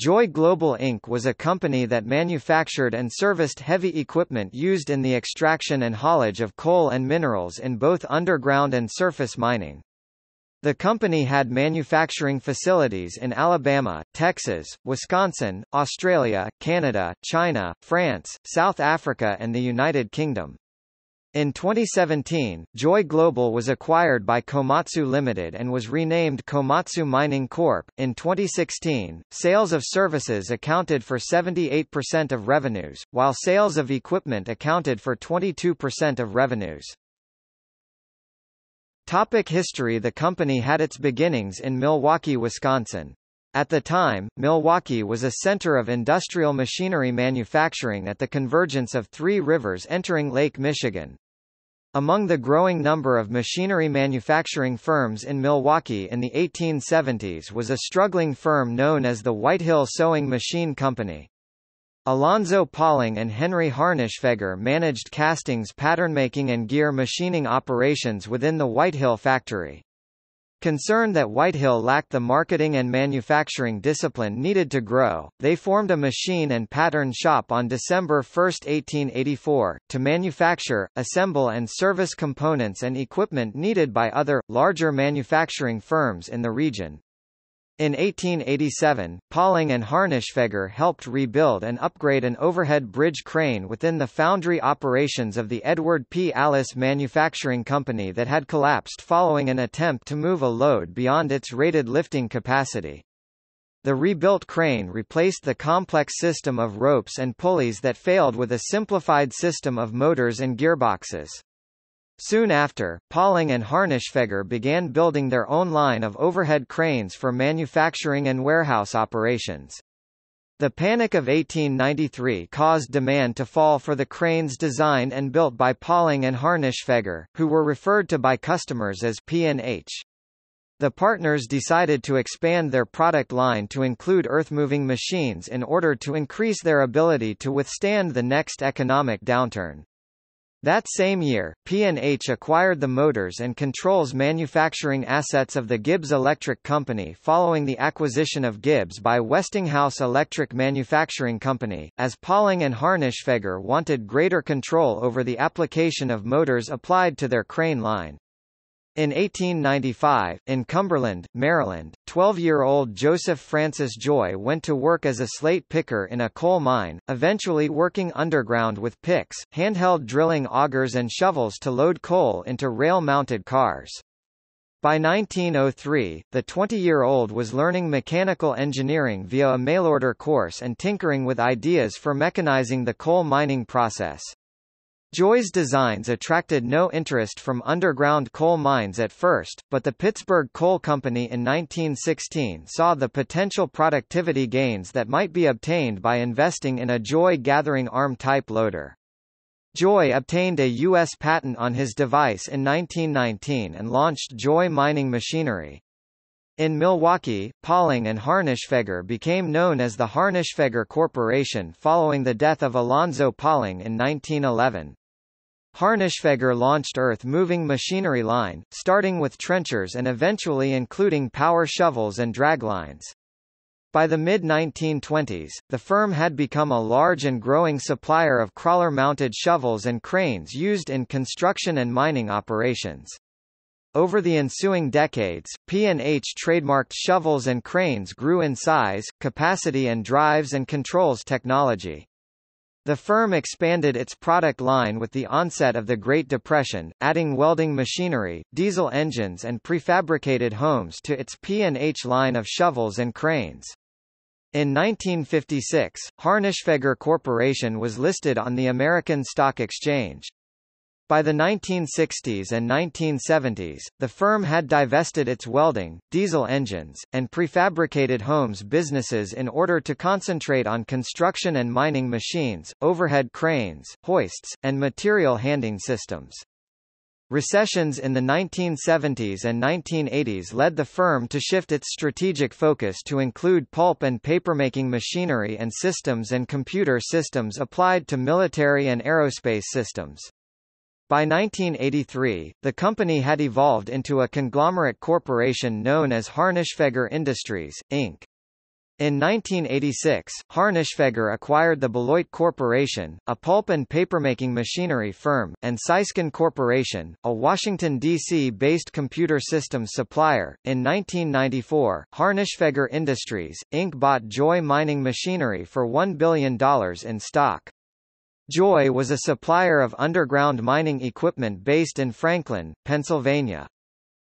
Joy Global Inc. was a company that manufactured and serviced heavy equipment used in the extraction and haulage of coal and minerals in both underground and surface mining. The company had manufacturing facilities in Alabama, Texas, Wisconsin, Australia, Canada, China, France, South Africa and the United Kingdom. In 2017, Joy Global was acquired by Komatsu Limited and was renamed Komatsu Mining Corp. In 2016, sales of services accounted for 78% of revenues, while sales of equipment accounted for 22% of revenues. Topic history The company had its beginnings in Milwaukee, Wisconsin. At the time, Milwaukee was a center of industrial machinery manufacturing at the convergence of three rivers entering Lake Michigan. Among the growing number of machinery manufacturing firms in Milwaukee in the 1870s was a struggling firm known as the Whitehill Sewing Machine Company. Alonzo Pawling and Henry Harnischfeger managed castings patternmaking and gear machining operations within the Whitehill factory. Concerned that Whitehill lacked the marketing and manufacturing discipline needed to grow, they formed a machine and pattern shop on December 1, 1884, to manufacture, assemble and service components and equipment needed by other, larger manufacturing firms in the region. In 1887, Pawling and Harnischfeger helped rebuild and upgrade an overhead bridge crane within the foundry operations of the Edward P. Allis Manufacturing Company that had collapsed following an attempt to move a load beyond its rated lifting capacity. The rebuilt crane replaced the complex system of ropes and pulleys that failed with a simplified system of motors and gearboxes. Soon after, Pawling and Harnischfeger began building their own line of overhead cranes for manufacturing and warehouse operations. The Panic of 1893 caused demand to fall for the cranes designed and built by Pawling and Harnischfeger, who were referred to by customers as P&H. The partners decided to expand their product line to include earth-moving machines in order to increase their ability to withstand the next economic downturn. That same year, P&H acquired the motors and controls manufacturing assets of the Gibbs Electric Company following the acquisition of Gibbs by Westinghouse Electric Manufacturing Company, as Pawling and Harnischfeger wanted greater control over the application of motors applied to their crane line. In 1895, in Cumberland, Maryland, 12-year-old Joseph Francis Joy went to work as a slate picker in a coal mine, eventually working underground with picks, handheld drilling augers and shovels to load coal into rail-mounted cars. By 1903, the 20-year-old was learning mechanical engineering via a mail-order course and tinkering with ideas for mechanizing the coal mining process. Joy's designs attracted no interest from underground coal mines at first, but the Pittsburgh Coal Company in 1916 saw the potential productivity gains that might be obtained by investing in a Joy gathering arm type loader. Joy obtained a U.S. patent on his device in 1919 and launched Joy Mining Machinery. In Milwaukee, Pawling and Harnischfeger became known as the Harnischfeger Corporation following the death of Alonzo Pawling in 1911. Harnischfeger launched earth-moving machinery line, starting with trenchers and eventually including power shovels and draglines. By the mid-1920s, the firm had become a large and growing supplier of crawler-mounted shovels and cranes used in construction and mining operations. Over the ensuing decades, P&H trademarked shovels and cranes grew in size, capacity and drives and controls technology. The firm expanded its product line with the onset of the Great Depression, adding welding machinery, diesel engines and prefabricated homes to its P&H line of shovels and cranes. In 1956, Harnischfeger Corporation was listed on the American Stock Exchange. By the 1960s and 1970s, the firm had divested its welding, diesel engines, and prefabricated homes businesses in order to concentrate on construction and mining machines, overhead cranes, hoists, and material handling systems. Recessions in the 1970s and 1980s led the firm to shift its strategic focus to include pulp and papermaking machinery and systems and computer systems applied to military and aerospace systems. By 1983, the company had evolved into a conglomerate corporation known as Harnischfeger Industries, Inc. In 1986, Harnischfeger acquired the Beloit Corporation, a pulp and papermaking machinery firm, and Syscon Corporation, a Washington, D.C.-based computer systems supplier. In 1994, Harnischfeger Industries, Inc. bought Joy Mining Machinery for $1 billion in stock. Joy was a supplier of underground mining equipment based in Franklin, Pennsylvania.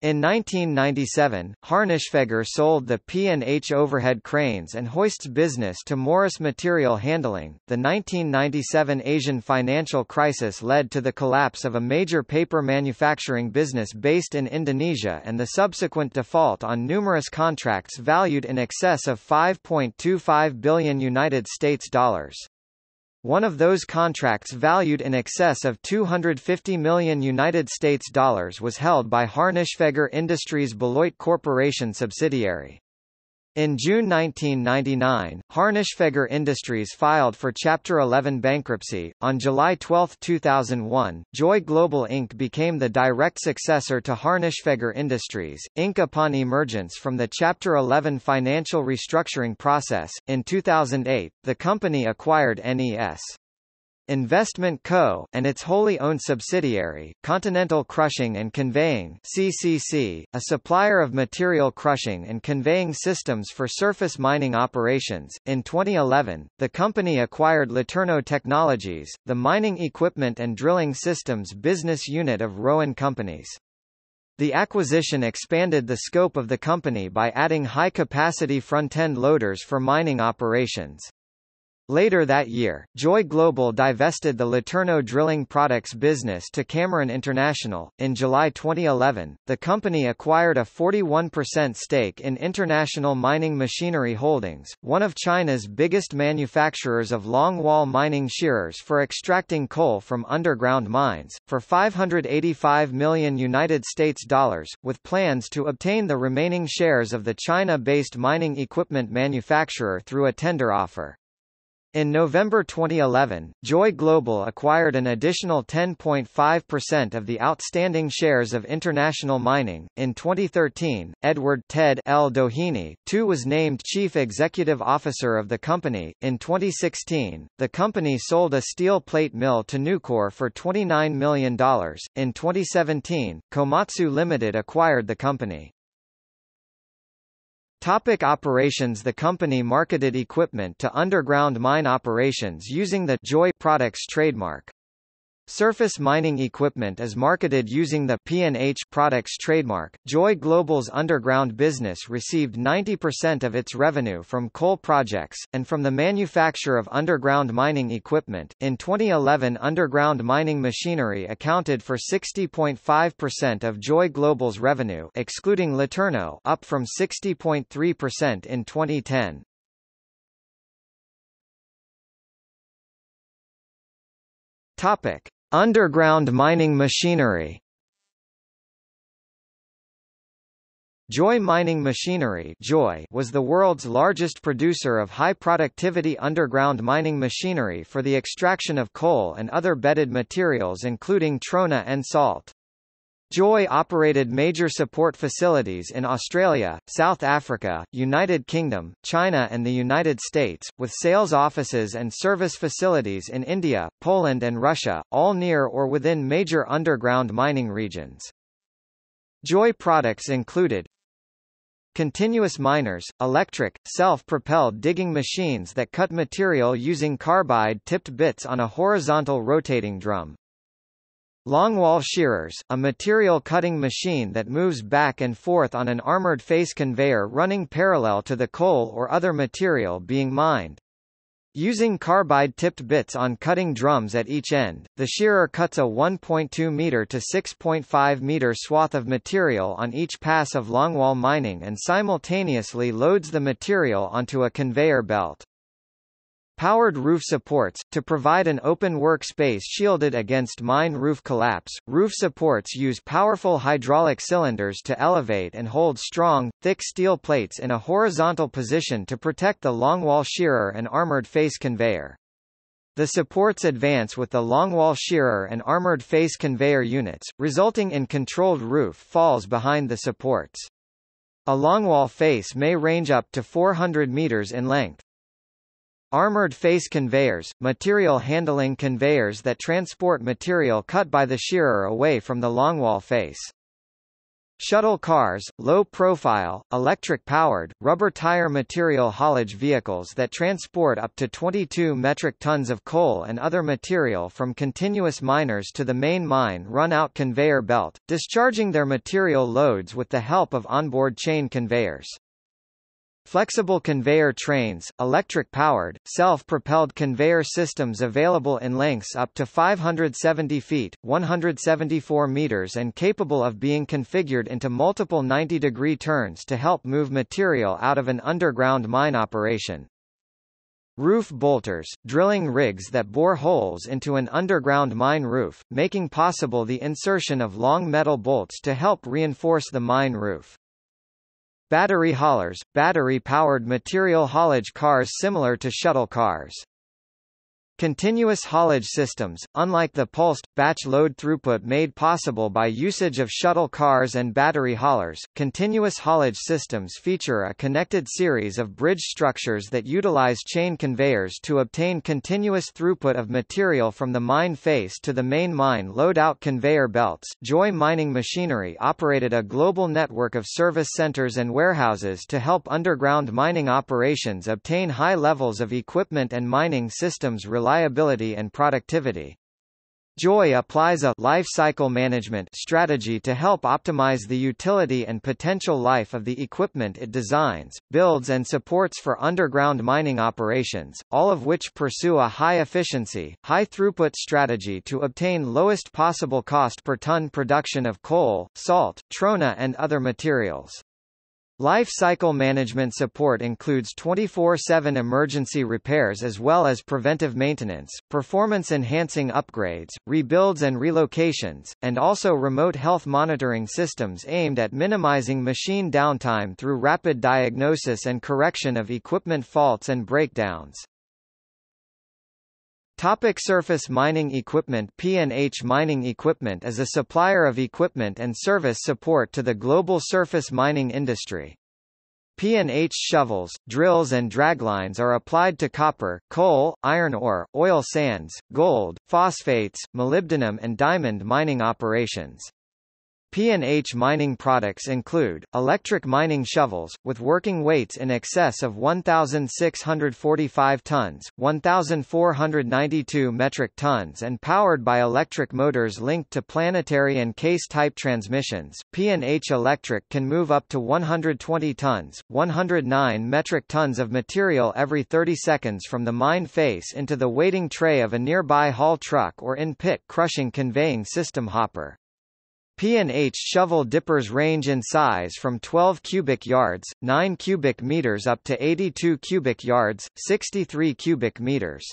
In 1997, Harnischfeger sold the P&H overhead cranes and hoists business to Morris Material Handling. The 1997 Asian financial crisis led to the collapse of a major paper manufacturing business based in Indonesia and the subsequent default on numerous contracts valued in excess of 5.25 billion United States dollars. One of those contracts valued in excess of 250 million United States dollars was held by Harnischfeger Industries Beloit Corporation subsidiary. In June 1999, Harnischfeger Industries filed for Chapter 11 bankruptcy. On July 12, 2001, Joy Global Inc. became the direct successor to Harnischfeger Industries, Inc. upon emergence from the Chapter 11 financial restructuring process. In 2008, the company acquired NES. Investment Co., and its wholly owned subsidiary, Continental Crushing and Conveying CCC, a supplier of material crushing and conveying systems for surface mining operations. In 2011, the company acquired Letourneau Technologies, the mining equipment and drilling systems business unit of Rowan Companies. The acquisition expanded the scope of the company by adding high-capacity front-end loaders for mining operations. Later that year, Joy Global divested the Letourneau Drilling Products business to Cameron International. In July 2011, the company acquired a 41% stake in International Mining Machinery Holdings, one of China's biggest manufacturers of longwall mining shearers for extracting coal from underground mines, for 585 million United States dollars, with plans to obtain the remaining shares of the China-based mining equipment manufacturer through a tender offer. In November 2011, Joy Global acquired an additional 10.5% of the outstanding shares of International Mining. In 2013, Edward Ted L. Doheny, too was named Chief Executive Officer of the company. In 2016, the company sold a steel plate mill to Nucor for $29 million. In 2017, Komatsu Limited acquired the company. Topic operations The company marketed equipment to underground mine operations using the Joy Products trademark. Surface mining equipment is marketed using the P&H products trademark. Joy Global's underground business received 90% of its revenue from coal projects and from the manufacture of underground mining equipment. In 2011, underground mining machinery accounted for 60.5% of Joy Global's revenue, excluding Letourneau, up from 60.3% in 2010. Topic: Underground mining machinery Joy Mining Machinery Joy was the world's largest producer of high-productivity underground mining machinery for the extraction of coal and other bedded materials including trona and salt. Joy operated major support facilities in Australia, South Africa, United Kingdom, China and the United States, with sales offices and service facilities in India, Poland and Russia, all near or within major underground mining regions. Joy products included Continuous miners, electric, self-propelled digging machines that cut material using carbide-tipped bits on a horizontal rotating drum. Longwall shearers, a material cutting machine that moves back and forth on an armored face conveyor running parallel to the coal or other material being mined. Using carbide-tipped bits on cutting drums at each end, the shearer cuts a 1.2 meter to 6.5 meter swath of material on each pass of longwall mining and simultaneously loads the material onto a conveyor belt. Powered roof supports, to provide an open workspace shielded against mine roof collapse. Roof supports use powerful hydraulic cylinders to elevate and hold strong, thick steel plates in a horizontal position to protect the longwall shearer and armored face conveyor. The supports advance with the longwall shearer and armored face conveyor units, resulting in controlled roof falls behind the supports. A longwall face may range up to 400 meters in length. Armored face conveyors, material handling conveyors that transport material cut by the shearer away from the longwall face. Shuttle cars, low-profile, electric-powered, rubber tire material haulage vehicles that transport up to 22 metric tons of coal and other material from continuous miners to the main mine run out conveyor belt, discharging their material loads with the help of onboard chain conveyors. Flexible conveyor trains, electric-powered, self-propelled conveyor systems available in lengths up to 570 feet 174 meters and capable of being configured into multiple 90-degree turns to help move material out of an underground mine operation. Roof bolters, drilling rigs that bore holes into an underground mine roof, making possible the insertion of long metal bolts to help reinforce the mine roof. Battery haulers, battery-powered material haulage cars similar to shuttle cars. Continuous haulage systems, unlike the pulsed, batch load throughput made possible by usage of shuttle cars and battery haulers, continuous haulage systems feature a connected series of bridge structures that utilize chain conveyors to obtain continuous throughput of material from the mine face to the main mine load-out conveyor belts. Joy Mining Machinery operated a global network of service centers and warehouses to help underground mining operations obtain high levels of equipment and mining systems reliability reliability and productivity. Joy applies a life cycle management strategy to help optimize the utility and potential life of the equipment it designs, builds and supports for underground mining operations, all of which pursue a high-efficiency, high-throughput strategy to obtain lowest possible cost per ton production of coal, salt, trona and other materials. Life cycle management support includes 24-7 emergency repairs as well as preventive maintenance, performance-enhancing upgrades, rebuilds and relocations, and also remote health monitoring systems aimed at minimizing machine downtime through rapid diagnosis and correction of equipment faults and breakdowns. Topic surface mining equipment P&H Mining Equipment is a supplier of equipment and service support to the global surface mining industry. P&H shovels, drills and draglines are applied to copper, coal, iron ore, oil sands, gold, phosphates, molybdenum and diamond mining operations. P&H mining products include, electric mining shovels, with working weights in excess of 1,645 tons, 1,492 metric tons and powered by electric motors linked to planetary and case-type transmissions. P&H Electric can move up to 120 tons, 109 metric tons of material every 30 seconds from the mine face into the waiting tray of a nearby haul truck or in-pit crushing conveying system hopper. P&H shovel dippers range in size from 12 cubic yards, 9 cubic meters up to 82 cubic yards, 63 cubic meters.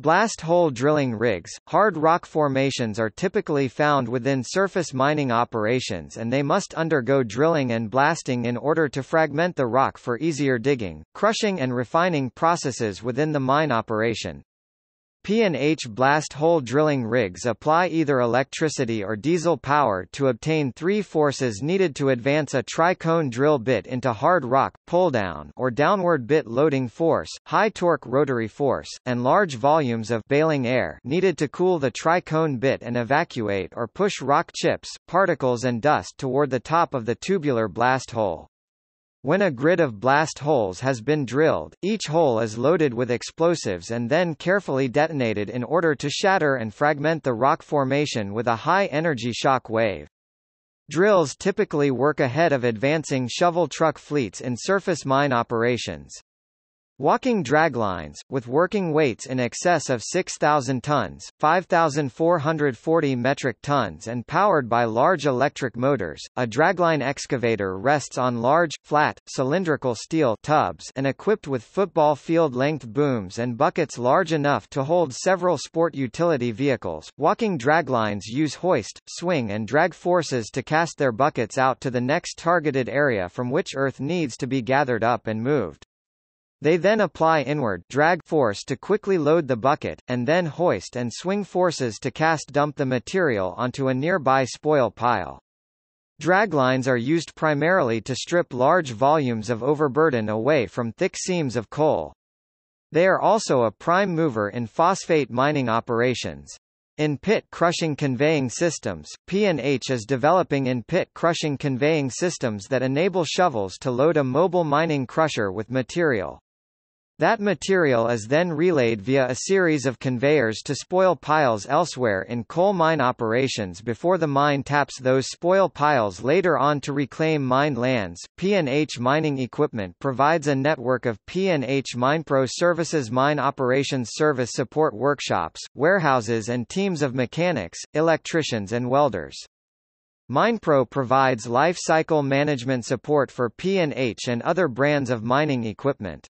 Blast hole drilling rigs, hard rock formations are typically found within surface mining operations and they must undergo drilling and blasting in order to fragment the rock for easier digging, crushing and refining processes within the mine operation. P&H blast hole drilling rigs apply either electricity or diesel power to obtain three forces needed to advance a tricone drill bit into hard rock, pull-down or downward bit loading force, high-torque rotary force, and large volumes of bailing air needed to cool the tricone bit and evacuate or push rock chips, particles and dust toward the top of the tubular blast hole. When a grid of blast holes has been drilled, each hole is loaded with explosives and then carefully detonated in order to shatter and fragment the rock formation with a high-energy shock wave. Drills typically work ahead of advancing shovel truck fleets in surface mine operations. Walking draglines, with working weights in excess of 6,000 tons 5,440 metric tons and powered by large electric motors, a dragline excavator rests on large, flat, cylindrical steel tubs and equipped with football field-length booms and buckets large enough to hold several sport utility vehicles. Walking draglines use hoist, swing and drag forces to cast their buckets out to the next targeted area from which earth needs to be gathered up and moved. They then apply inward drag force to quickly load the bucket, and then hoist and swing forces to cast dump the material onto a nearby spoil pile. Draglines are used primarily to strip large volumes of overburden away from thick seams of coal. They are also a prime mover in phosphate mining operations. In-pit crushing conveying systems, P&H is developing in-pit crushing conveying systems that enable shovels to load a mobile mining crusher with material. That material is then relayed via a series of conveyors to spoil piles elsewhere in coal mine operations before the mine taps those spoil piles later on to reclaim mined lands. P&H Mining Equipment provides a network of P&H MinePro services mine operations service support workshops, warehouses and teams of mechanics, electricians and welders. MinePro provides life cycle management support for P&H and other brands of mining equipment.